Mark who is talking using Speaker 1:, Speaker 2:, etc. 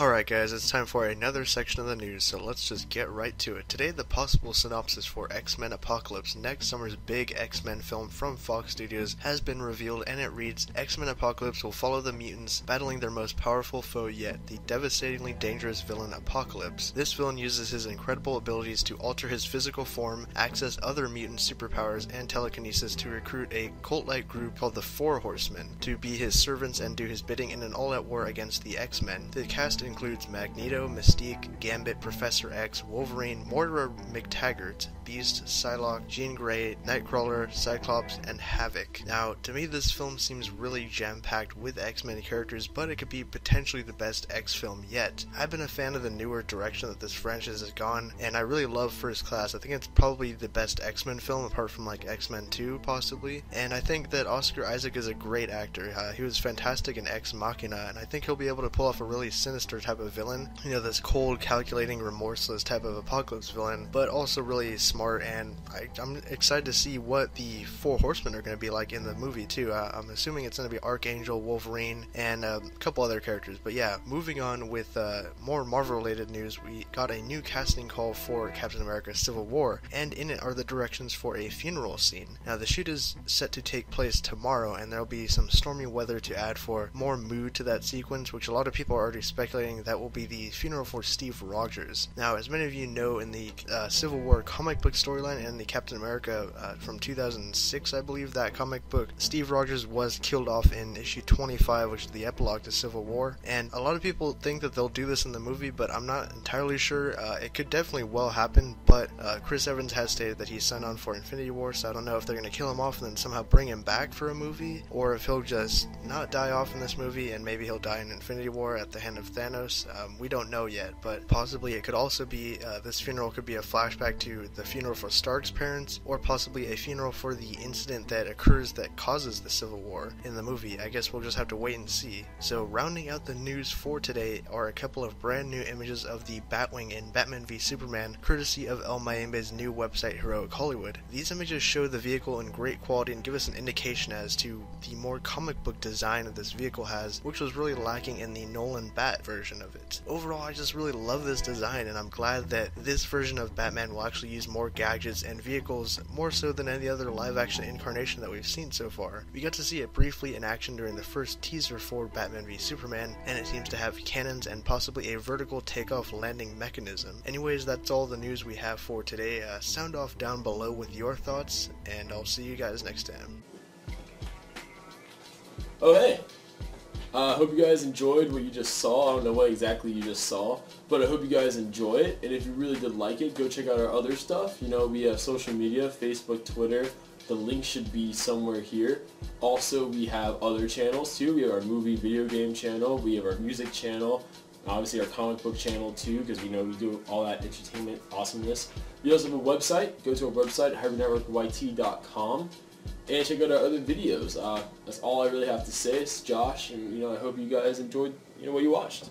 Speaker 1: All right. Alright guys, it's time for another section of the news, so let's just get right to it. Today the possible synopsis for X-Men Apocalypse, next summer's big X-Men film from Fox Studios, has been revealed and it reads, X-Men Apocalypse will follow the mutants battling their most powerful foe yet, the devastatingly dangerous villain Apocalypse. This villain uses his incredible abilities to alter his physical form, access other mutant superpowers, and telekinesis to recruit a cult-like group called the Four Horsemen to be his servants and do his bidding in an all-out war against the X-Men. The cast includes Magneto, Mystique, Gambit, Professor X, Wolverine, Moira MacTaggert, Beast, Psylocke, Jean Grey, Nightcrawler, Cyclops, and Havok. Now, to me this film seems really jam-packed with X-Men characters, but it could be potentially the best X film yet. I've been a fan of the newer direction that this franchise has gone, and I really love First Class. I think it's probably the best X-Men film, apart from like X-Men 2, possibly. And I think that Oscar Isaac is a great actor. Uh, he was fantastic in Ex Machina, and I think he'll be able to pull off a really sinister type of villain. You know, this cold, calculating, remorseless type of apocalypse villain, but also really smart. And I, am excited to see what the Four Horsemen are going to be like in the movie too. Uh, I'm assuming it's going to be Archangel, Wolverine, and uh, a couple other characters. But yeah, moving on with uh, more Marvel-related news, we got a new casting call for Captain America: Civil War, and in it are the directions for a funeral scene. Now, the shoot is set to take place tomorrow, and there'll be some stormy weather to add for more mood to that sequence, which a lot of people are already speculating that will be the funeral for Steve Rogers. Now, as many of you know, in the uh, Civil War comic book storyline and the Captain America uh, from 2006, I believe, that comic book, Steve Rogers was killed off in issue 25, which is the epilogue to Civil War. And a lot of people think that they'll do this in the movie, but I'm not entirely sure. Uh, it could definitely well happen, but uh, Chris Evans has stated that he's signed on for Infinity War, so I don't know if they're going to kill him off and then somehow bring him back for a movie, or if he'll just not die off in this movie and maybe he'll die in Infinity War at the hand of Thanos. Um, we don't know yet, but possibly it could also be uh, this funeral could be a flashback to the funeral for Stark's parents, or possibly a funeral for the incident that occurs that causes the Civil War in the movie. I guess we'll just have to wait and see. So, rounding out the news for today are a couple of brand new images of the Batwing in Batman v Superman, courtesy of El Mayimbe's new website Heroic Hollywood. These images show the vehicle in great quality and give us an indication as to the more comic book design that this vehicle has, which was really lacking in the Nolan Bat version of it. Overall, I just really love this design, and I'm glad that this version of Batman will actually use more gadgets and vehicles more so than any other live action incarnation that we've seen so far. We got to see it briefly in action during the first teaser for Batman v Superman, and it seems to have cannons and possibly a vertical takeoff landing mechanism. Anyways, that's all the news we have for today. Uh, sound off down below with your thoughts, and I'll see you guys next time.
Speaker 2: Oh hey! I hope you guys enjoyed what you just saw. I don't know what exactly you just saw, but I hope you guys enjoy it. And if you really did like it, go check out our other stuff. You know, we have social media, Facebook, Twitter. The link should be somewhere here. Also, we have other channels too. We have our movie video game channel. We have our music channel. Obviously, our comic book channel too, because we know we do all that entertainment awesomeness. We also have a website. Go to our website, HybridNetworkYT.com and check out our other videos. Uh, that's all I really have to say. It's Josh, and you know I hope you guys enjoyed you know what you watched.